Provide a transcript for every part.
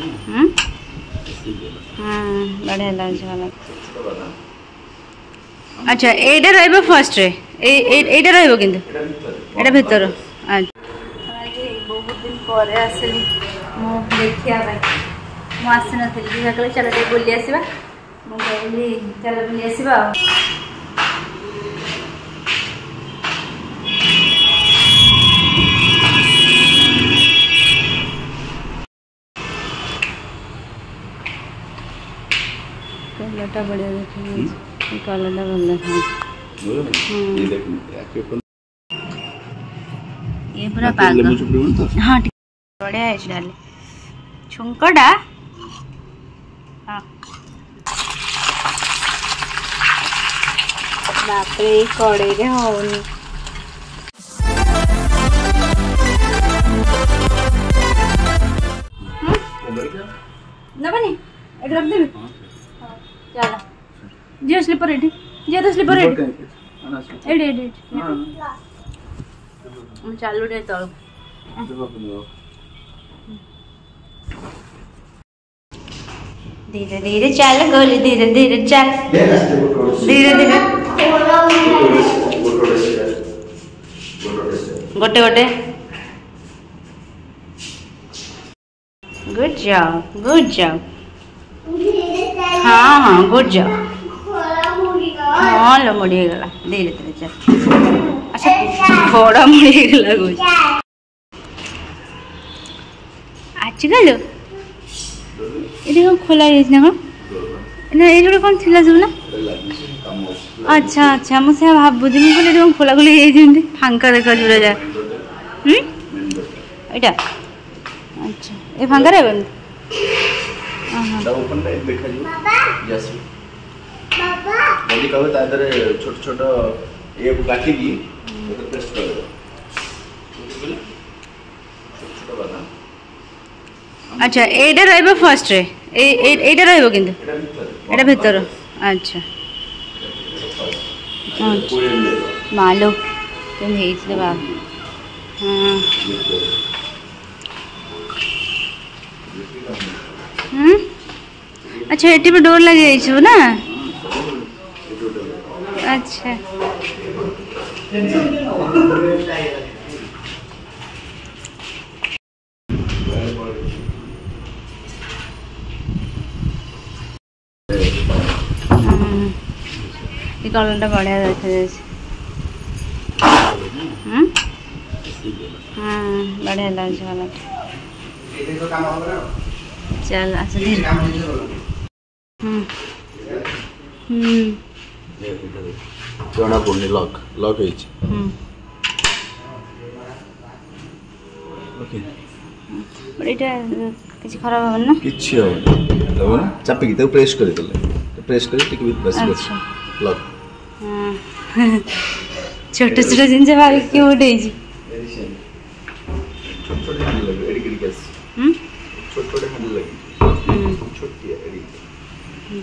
ବଢ଼ିଆ ଲାଗୁଛି ଭଲ ଆଚ୍ଛା ଏଇଟା ରହିବ ଫାର୍ଷ୍ଟରେ ଏଇଟା ରହିବ କିନ୍ତୁ ଏଇଟା ଭିତର ଆଚ୍ଛା ବହୁତ ଦିନ ପରେ ଆସିଲି ମୁଁ ଦେଖିବା ପାଇଁ ମୁଁ ଆସିନଥିଲି ଯିବା କହିଲେ ଚାଲ ଟିକେ ବୁଲି ଆସିବା ମୁଁ କହିଲି ଚାଲ ବୁଲି ଆସିବା ଆଉ आटा बढ़िया रखेंगे काला आटा बन रहा है ये पूरा पाग तो। हाँ ठीक बढ़िया है डाले छुंकड़ा हाँ बापरे कड़े रे होनी हाँ। हाँ? नबनी रख देबे हाँ। चला जे स्लीपर एडी जे रे स्लीपर एडी एडी एडी हम चालू रे तळ तो. धीरे धीरे चल गोली धीरे धीरे चल धीरे धीरे गोटे गोटे गुड जॉब गुड जॉब हाँ हाँ गुड जॉब हाँ मुड़िए गला दे लेते चल अच्छा बड़ा मुड़िए गला कुछ আচ্ছা গেল এরকম খোলা রয়েছে না না এরকম ছিলা যাবে না আচ্ছা আচ্ছা আমি সে ভাববো তুমি বলে এরকম খোলাগুলো এই যে ফাঙ্কা দেখা জুড়ে যায় হুম এটা আচ্ছা এই ফাঙ্কা রাখবেন दा ओपन लाइट देखा जी यस जल्दी कहो ता दरे छोट छोट ये को काटी की तो पेस्ट कर दो छोट छोट बना अच्छा एटा रहबो फर्स्ट रे ए एटा रहबो किंतु एटा भीतर हाँ। अच्छा, हाँ। अच्छा। मालो तुम हेइतले बा हां तो- हम्म আচ্ছা এটি ডোর লাগি যাইছো না আচ্ছা এই কলমটা বড়িয়া দেখা যাচ্ছে হুম লাগছে কলমটা চল আচ্ছা জনা পড়নি লক লক হয়েছে এটা কিছু খারাপ হবে না কিচ্ছু হবে না তবে না চাপে কি তাকে প্রেস করে দিলে প্রেস করে টিকে বিট বাস করছে লক ছোট ছোট জিনিস ভাবি কি উঠেছি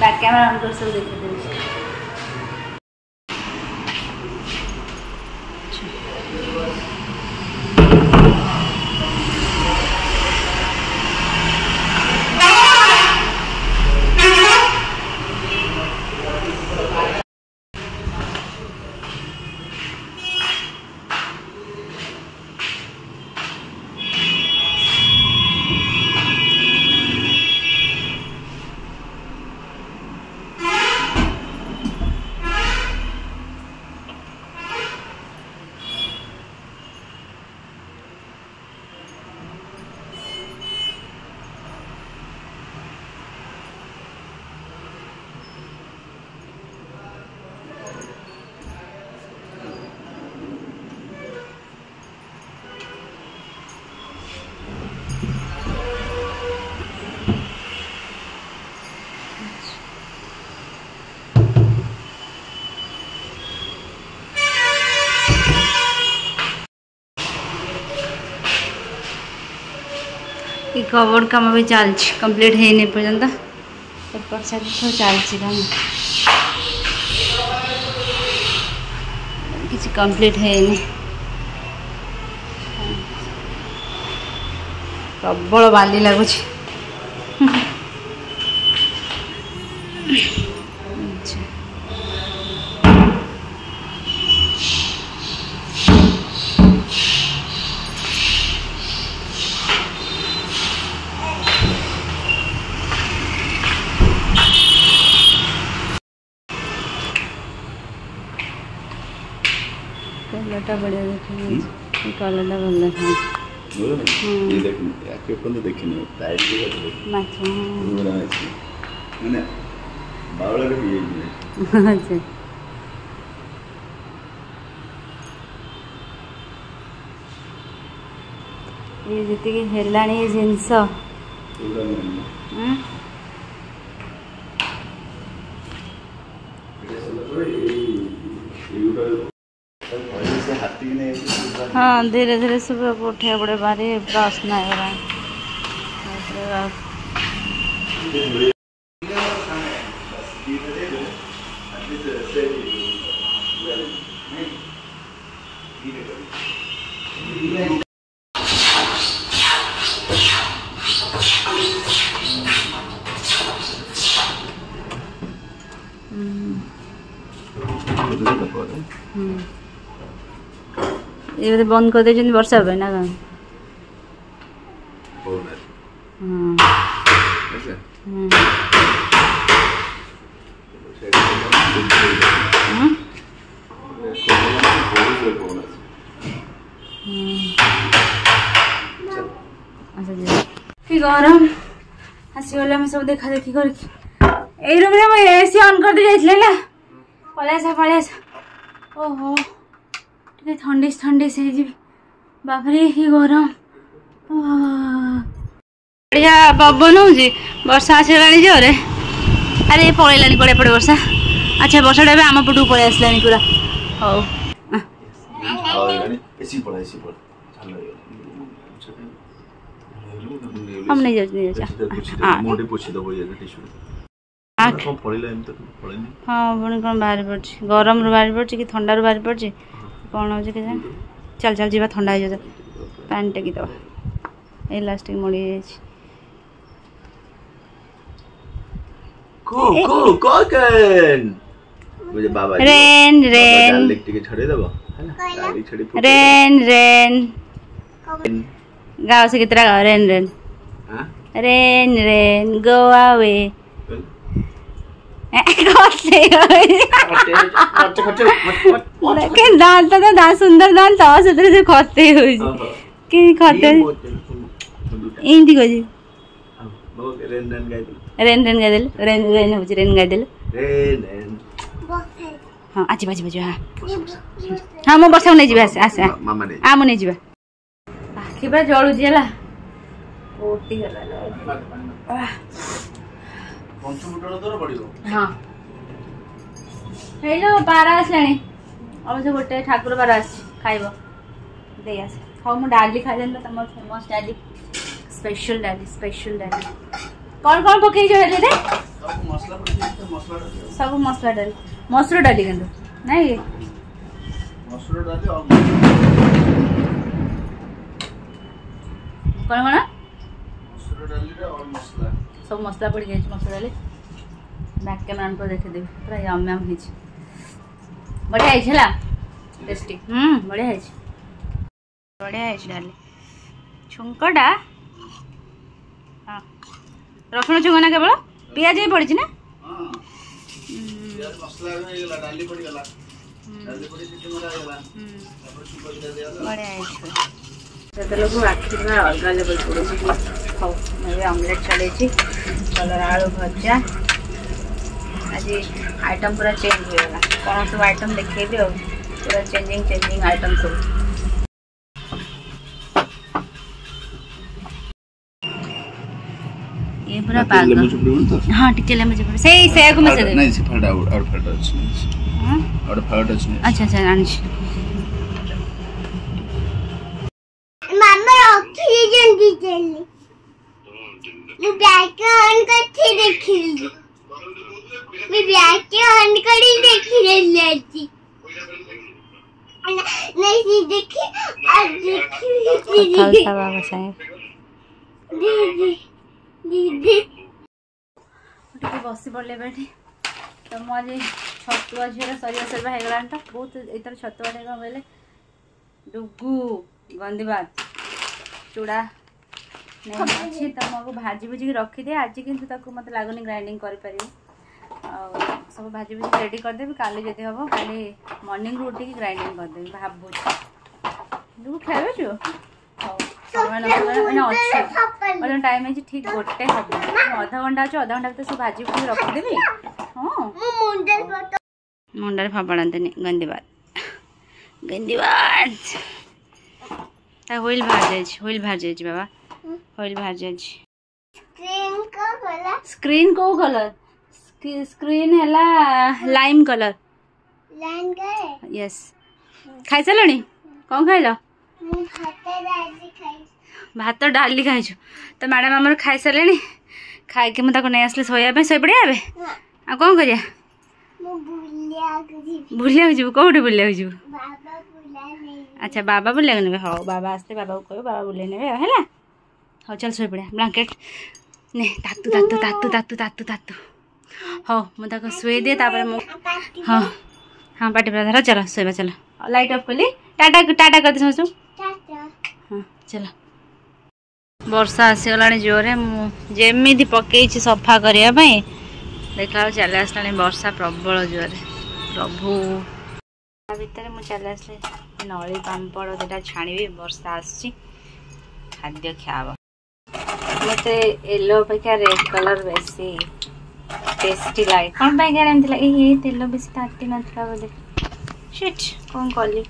बैक कैमरा हम दोस्तों देखे थे કવડ કામ હવે ચાલશે કમ્પ્લીટ થઈને પર્યંત એપટ સાઈડ સૌ ચાલશે કામ କିଛି કમ્પ્લીટ ହେଇନି ପ୍ରବଳ ବାଲି ଲାଗୁଛି हाँ ये देखो आके अपन देखने टाइट के देखो माछ पूरा है माने बावला रे ये अच्छा ये जति हेलाणी जिंस पूरा हाँ धीरे धीरे सुबह उठे बड़े भारी प्रार्थना हो रहा हम्म Mm. ये बोधे बंद करदे वर्षा भाई ना कौन কি গরম হাসি বলে আমি সব দেখা দেখি করি এই রুমে আমি এসি অন করতে যাইছিলে না পলাইসা পলাইসা ওহো ପୁରା ଥଣ୍ଡିସ୍ ଥଣ୍ଡିସ୍ ହେଇଯିବି ବାପରେ କି ଗରମ ବଢ଼ିଆ ପବନ ହେଉଛି ବର୍ଷା ଆସିଗଲାଣି ଜୋରେ ଆରେ ପଳେଇଲାଣି କୁଆଡ଼େ ଏପଟେ ବର୍ଷା ଆଚ୍ଛା ବର୍ଷାଟା ଏବେ ଆମ ପଟକୁ ପଳେଇ ଆସିଲାଣି ପୁରା ହଉ हम नहीं जाते नहीं जाते हां मोटे पोछी दबो ये टिश्यू आख कौन पड़िला हम तो पड़िनी हां बणी कोन बाहर पड़छ गरम रो बाहर पड़छ कि ठंडा रो बाहर पड़छ କ'ଣ ହେଉଛି କେଜାଣି ଚାଲ ଚାଲ ଯିବା ଥଣ୍ଡା ହେଇଯିବ ପାଣି ଟେକିଦେବା ଏଇ ଲାଷ୍ଟିକ୍ ମଳି ହେଇଯାଇଛି ରେନ୍ ରେନ୍ ଟିକେ ଛଡ଼େଇ ଦେବ रेन रेन गाँव से कितना गाँव rain rain rain rain go away दाल तो दाल सुंदर दाल तो ସେଥିରେ ସେ ଖତେ ହଉଛି କି ଖତେ ଏମିତି କହୁଛି ରେନ୍ ରେନ୍ ଗାଇଦେଲେ ରେନ୍ ରେନ୍ ହଉଛି ରେନ୍ ଗାଇଦେଲେ ହଁ ଆଜି ବାଜି ବାଜି ହଁ ମୁଁ ବର୍ଷାକୁ ନେଇଯିବି ଆସ ଆସ ଆମ ନେଇଯିବା ଆଖି ପୁରା ଜଳୁଛି ହେଲା ଫୁଟିଗଲା ପଞ୍ଚୁଫୁଟର ତୋର ପଡିବ ହଁ ହେଇଲୋ ବାର ଆସିଲାଣି ଅବଶ୍ୟ ଗୋଟେ ଠାକୁର ବାର ଆସିଛି ଖାଇବ ଦେଇ ଆସ ହଉ ମୁଁ ଡାଲି ଖାଇଦେଲି ତ ତମର ଫେମସ୍ ଡାଲି ସ୍ପେଶାଲ ଡାଲି ସ୍ପେଶାଲ ଡାଲି କ'ଣ କ'ଣ ପକେଇଛ ହେଲେ ରେ ସବୁ ମସଲା ଡାଲି ମସୁର ଡାଲି କିନ୍ତୁ ନାଇଁ ମସୁର ଡାଲି କ'ଣ କ'ଣ ମସୁର ଡାଲିରେ ଅଲ୍ ମସଲା সব মশলা পড়ে গেছে মশলালে ব্যাক ক্যামেরা রেখে দেবে পুরা ইয়াম ইয়াম হয়েছে বড়িয়া হয়েছে হ্যাঁ টেস্টি হুম বড়িয়া হয়েছে বড়িয়া হয়েছে ডালে ছুঙ্কটা হ্যাঁ রসুন ছুঙ্ক না কেবল পিঁয়াজ হয়ে পড়েছে না তেলକୁ ଆଖିର ଅଲଗା ଲେବଲ୍ ପଡ଼ୁଛି ହଉ अमलेट ଚଲେଇଛି କଲରା आलू भजा आज आइटम पूरा चेंज हो କ'ଣ कौन सब आइटम देखे पूरा चेंजिंग चेंजिंग आइटम सब पूरा पागल हां टिकले में जे से से को मसे दे नहीं से फाड़ आउट आउट फाड़ अच्छी हां आउट फाड़ अच्छा अच्छा आनिश मामा ऑक्सीजन दी चली मैं ब्लैक के हन कथे देखिली मैं ब्लैक के हन कड़ी देखिले लेती नहीं देखी आज देखी दीदी बाबा साहेब दीदी दीदी ଟିକେ ବସି ପଡ଼ିଲେ ଏବେ ଏଠି ତ ମୁଁ ଆଜି ଛତୁଆ ଝିଅର ସରିବା ସରିବା ହେଇଗଲାଣି ତ ବହୁତ ଏଥର ଛତୁଆଟା କ'ଣ କହିଲେ ଡୁଗୁ ଗନ୍ଧିବାତ ଚୁଡ଼ା ନାଇଁ ଅଛି ତୁମକୁ ଭାଜି ଭୁଜିକି ରଖିଦିଏ ଆଜି କିନ୍ତୁ ତାକୁ ମୋତେ ଲାଗୁନି ଗ୍ରାଇଣ୍ଡିଂ କରିପାରିବି ଆଉ ସବୁ ଭାଜି ଭୁଜି ରେଡ଼ି କରିଦେବି କାଲି ଯଦି ହେବ କାଲି ମର୍ଣ୍ଣିଂରୁ ଉଠିକି ଗ୍ରାଇଣ୍ଡିଂ କରିଦେବି ଭାବୁଛି ତୁ ଖେଳୁଛୁ ହଉ ଅଛି ଟାଇମ୍ ହେଇଛି ଠିକ୍ ଗୋଟେ ହେବ ଅଧଘଣ୍ଟା ଅଛି ଅଧଘଣ୍ଟା ଭିତରେ ସବୁ ଭାଜି ଭୁଜିକି ରଖିଦେବି ହଁ ମୁଣ୍ଡରେ ଫୋପାଡ଼ନ୍ତିନି ଗନ୍ଧିବାଦ ଗନ୍ଧିବାଦ ତା ହୁଇଲ୍ ବାହାରି ଯାଇଛି ହୁଇଲ୍ ବାହାରି ଯାଇଛି ବାବା होल भाजी स्क्रीन को कलर स्क्रीन को कलर स्क्रीन है lime colour lime colour yes खाई सल कौन खाइल भात डाली खाई तो मैडम आम खाई सारे खाई मुझे नहीं आसली शोवाई शोपड़ा एवं आ कौन कर बुलाक जी कौटे बुलाक जी अच्छा बाबा बुलाक ने हाँ बाबा आसते बाबा को कह बाबा बुलाई ने है ला? ହଉ ଚାଲ ଶୋଇପଡ଼ିଆ ବ୍ଲାଙ୍କେଟ୍ ନେ ତାତୁ ତାତୁ ତାତୁ ତାତୁ ତାତୁ ତାତୁ ହଉ ମୁଁ ତାକୁ ଶୋଇ ଦିଏ ତାପରେ ମୁଁ ହଁ ହଁ ପାଟି ଧର ଚାଲ ଶୋଇବା ଚାଲ ଲାଇଟ୍ ଅଫ୍ କଲି ଟାଟା ଟାଟା କରିଦେ ସମସ୍ତଙ୍କୁ ହଁ ଚାଲ ବର୍ଷା ଆସିଗଲାଣି ଜୋରରେ ମୁଁ ଯେମିତି ପକେଇଛି ସଫା କରିବା ପାଇଁ ଦେଖିଲାବେଳକୁ ଚାଲି ଆସିଲାଣି ବର୍ଷା ପ୍ରବଳ ଜୋରରେ ପ୍ରଭୁ ତା ଭିତରେ ମୁଁ ଚାଲି ଆସିଲି ନଳୀ ପାମ୍ପଡ଼ ଦୁଇଟା ଛାଣିବି ବର୍ଷା ଆସୁଛି ଖାଦ୍ୟ ଖିଆବ ମୋତେ ୟେଲୋ ଅପେକ୍ଷା ରେଡ୍ କଲର୍ ବେଶୀ ଟେଷ୍ଟି ଲାଗେ କ'ଣ ପାଇଁ କେଆଣି ଏମିତି ଲାଗେ ଏ ତେଲ ବେଶୀ ତାତି ନଥିଲା ବୋଧେ ସିଟ୍ କ'ଣ କଲି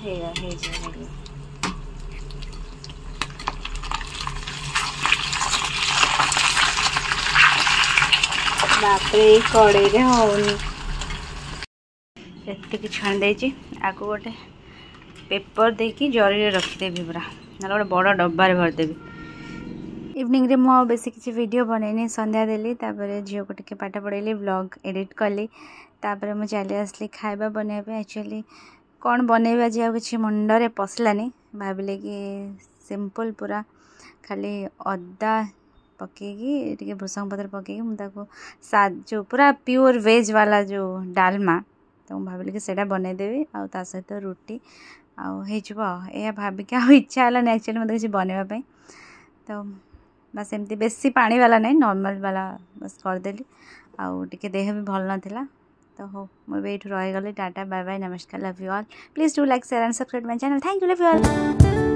ହେଇଗଲା ହେଇଯିବ ହେଇଯିବ ବାପରେ ଏଇ କଡ଼େଇରେ ହେଉନି ଏତିକି ଛାଣି ଦେଇଛି ଆକୁ ଗୋଟେ ପେପର୍ ଦେଇକି ଜରିରେ ରଖିଦେବି ପୁରା ନହେଲେ ଗୋଟେ ବଡ଼ ଡବାରେ ଭରିଦେବି ଇଭିନିଂରେ ମୁଁ ଆଉ ବେଶୀ କିଛି ଭିଡ଼ିଓ ବନେଇନି ସନ୍ଧ୍ୟା ଦେଲି ତାପରେ ଝିଅକୁ ଟିକେ ପାଠ ପଢ଼େଇଲି ବ୍ଲଗ୍ ଏଡ଼ିଟ୍ କଲି ତାପରେ ମୁଁ ଚାଲି ଆସିଲି ଖାଇବା ବନେଇବା ପାଇଁ ଆକ୍ଚୁଆଲି କ'ଣ ବନେଇବି ଆଜି ଆଉ କିଛି ମୁଣ୍ଡରେ ପଶିଲାନି ଭାବିଲେ କି ସିମ୍ପଲ୍ ପୁରା ଖାଲି ଅଦା ପକାଇକି ଟିକେ ଭୃଷଙ୍ଗ ପତ୍ର ପକାଇକି ମୁଁ ତାକୁ ସା ଯେଉଁ ପୁରା ପିଓର୍ ଭେଜ୍ ବାଲା ଯେଉଁ ଡାଲମା ତ ମୁଁ ଭାବିଲି କି ସେଇଟା ବନେଇଦେବି ଆଉ ତା ସହିତ ରୁଟି ଆଉ ହେଇଯିବ ଏହା ଭାବିକି ଆଉ ଇଚ୍ଛା ହେଲାନି ଆକ୍ଚୁଆଲି ମୋତେ କିଛି ବନେଇବା ପାଇଁ ତ ବାସ୍ ଏମିତି ବେଶୀ ପାଣିବାଲା ନାହିଁ ନର୍ମାଲବାଲା ବାସ୍ କରିଦେଲି ଆଉ ଟିକେ ଦେହ ବି ଭଲ ନଥିଲା ତ ହଉ ମୁଁ ଏବେ ଏଇଠୁ ରହିଗଲି ଟାଟା ବାଏ ବାଏ ନମସ୍କାର love you all please do like share and subscribe my channel thank you love you all